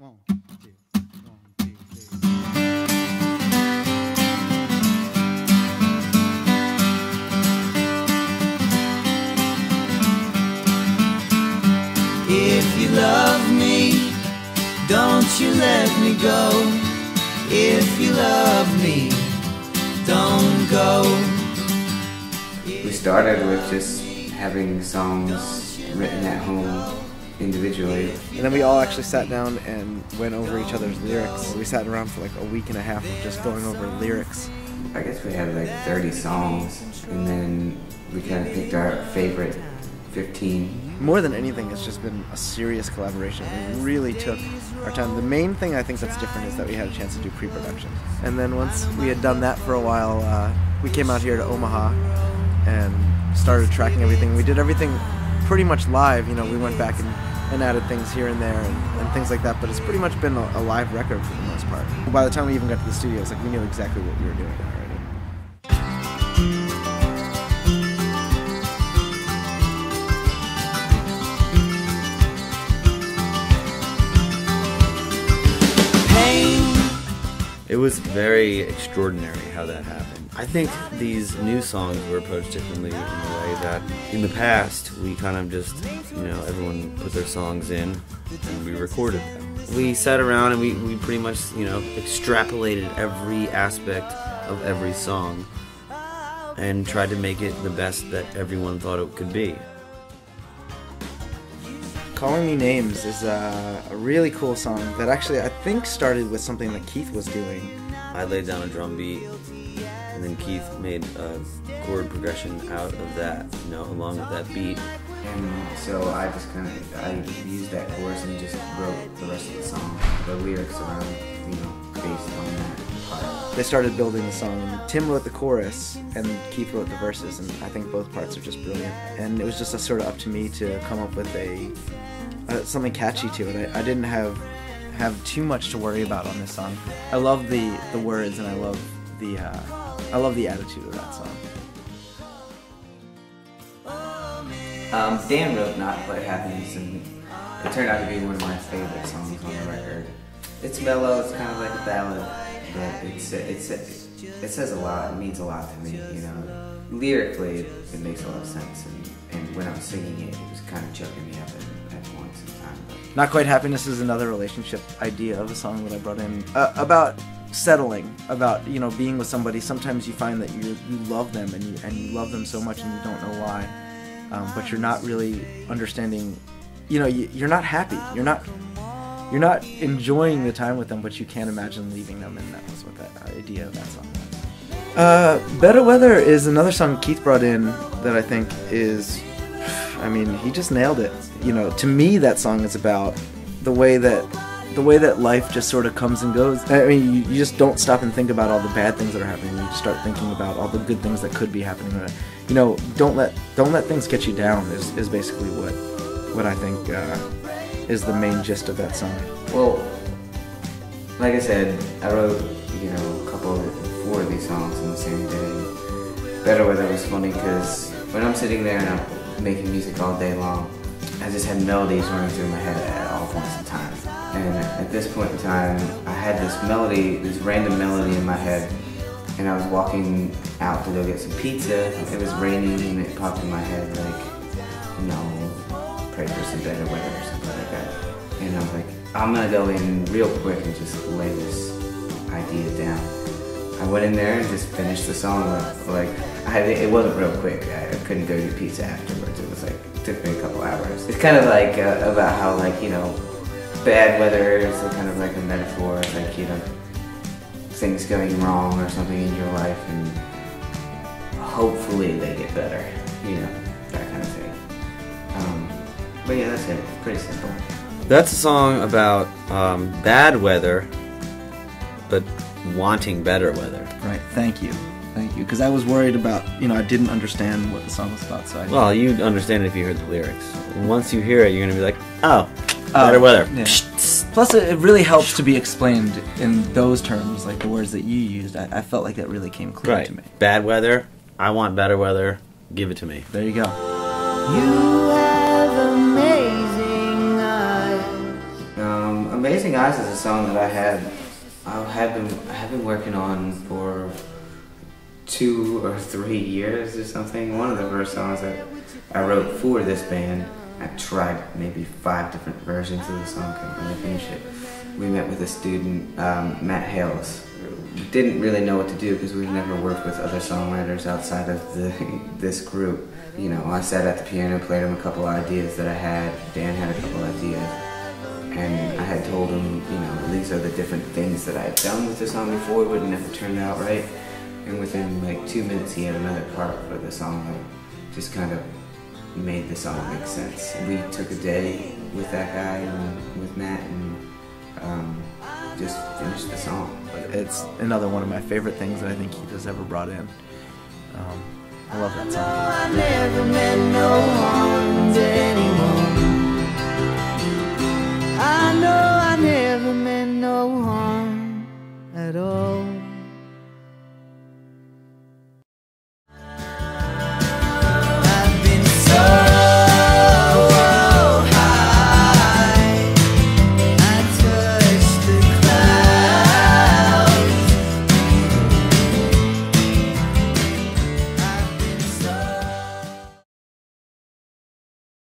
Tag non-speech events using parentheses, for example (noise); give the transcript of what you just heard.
One, two, one, two, three. If you love me, don't you let me go. If you love me, don't go. We started with just having songs written at home individually. And then we all actually sat down and went over each other's lyrics. We sat around for like a week and a half of just going over lyrics. I guess we had like 30 songs, and then we kind of picked our favorite 15. More than anything, it's just been a serious collaboration. We really took our time. The main thing I think that's different is that we had a chance to do pre-production. And then once we had done that for a while, uh, we came out here to Omaha and started tracking everything. We did everything pretty much live. You know, we went back and, and added things here and there and, and things like that. But it's pretty much been a, a live record for the most part. By the time we even got to the studio, it's like we knew exactly what we were doing already. It was very extraordinary how that happened. I think these new songs were approached differently in a way that in the past we kind of just, you know, everyone put their songs in and we recorded them. We sat around and we, we pretty much, you know, extrapolated every aspect of every song and tried to make it the best that everyone thought it could be. Calling Me Names is a, a really cool song that actually I think started with something that Keith was doing. I laid down a drum beat, and then Keith made a chord progression out of that, you know, along with that beat. And so I just kind of I used that chorus and just wrote the rest of the song, the lyrics around, you know, based on that part. They started building the song. Tim wrote the chorus and Keith wrote the verses, and I think both parts are just brilliant. And it was just a sort of up to me to come up with a uh, something catchy to it. I, I didn't have have too much to worry about on this song. I love the the words and I love the uh, I love the attitude of that song. Um, Dan wrote Not Quite Happiness, and it turned out to be one of my favorite songs on the record. It's mellow, it's kind of like a ballad, but it's, it's, it says a lot, it means a lot to me, you know. Lyrically, it makes a lot of sense, and, and when I was singing it, it was kind of choking me up at, at points in time. But Not Quite Happiness is another relationship idea of a song that I brought in uh, about settling, about you know being with somebody. Sometimes you find that you you love them and you and you love them so much and you don't know why, um, but you're not really understanding. You know, you, you're not happy. You're not. You're not enjoying the time with them, but you can't imagine leaving them, and that was what that idea of that song was. Uh, Better Weather is another song Keith brought in that I think is I mean, he just nailed it. You know, to me, that song is about the way that the way that life just sort of comes and goes. I mean, you, you just don't stop and think about all the bad things that are happening. You start thinking about all the good things that could be happening. Uh, You know, don't let don't let things get you down. Is, is basically what what I think uh, is the main gist of that song. Well, like I said, I wrote, you know, a couple, of four of these songs in the same day. Better Weather was funny because when I'm sitting there and I'm making music all day long, I just had melodies running through my head at all points in time. And at this point in time, I had this melody, this random melody in my head, and I was walking out to go get some pizza. It was raining and it popped in my head like, you know, pray for some better weather or something like that. And I was like, I'm gonna go in real quick and just lay this idea down. I went in there and just finished the song like, I, it wasn't real quick. I, couldn't go get pizza afterwards. It was like took me a couple hours. It's kind of like uh, about how like you know, bad weather is a kind of like a metaphor. It's like you know, things going wrong or something in your life, and hopefully they get better. You know, that kind of thing. Um, but yeah, that's it. Pretty simple. That's a song about um, bad weather, but wanting better weather. Right. Thank you. Thank you. Because I was worried about you know I didn't understand what the song was about. So I Well, you'd understand it if you heard the lyrics. Once you hear it, you're gonna be like, oh, better weather. yeah. Plus, it it really helps to be explained in those terms, like the words that you used. I, I felt like that really came clear Right. to me. Bad weather. I want better weather. Give it to me. There you go. You have amazing eyes. Um, Amazing Eyes is a song that I had, I have been, I have been working on for two or three years or something. One of the first songs that I wrote for this band, I tried maybe five different versions of the song, couldn't really finish it. We met with a student, um, Matt Hales. We didn't really know what to do because we've never worked with other songwriters outside of the, (laughs) this group. You know, I sat at the piano, and played him a couple ideas that I had. Dan had a couple ideas and I had told him, you know, these are the different things that I had done with the song before, it never turned out right. And within like two minutes, he had another part for the song that just kind of made this all make sense. We took a day with that guy and with Matt and um, just finished the song. It's another one of my favorite things that I think Keith has ever brought in. Um, I love that No, song.